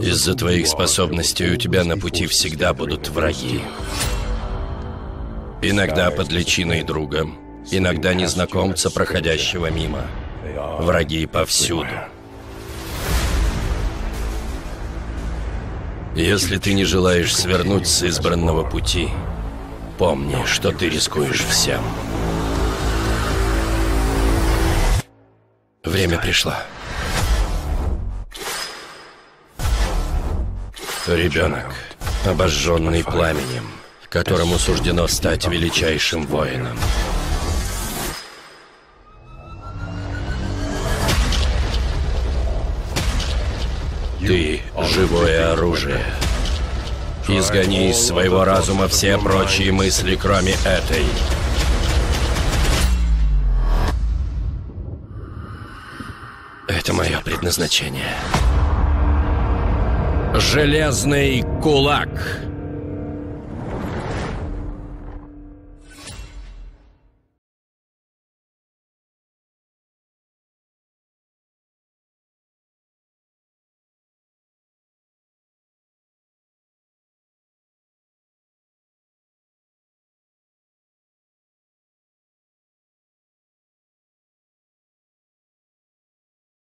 Из-за твоих способностей у тебя на пути всегда будут враги. Иногда под личиной друга, иногда незнакомца, проходящего мимо. Враги повсюду. Если ты не желаешь свернуть с избранного пути, помни, что ты рискуешь всем. Время пришло. Ребенок, обожженный пламенем, которому суждено стать величайшим воином. Ты — живое оружие. Изгони из своего разума все прочие мысли, кроме этой. Это мое предназначение. Железный кулак.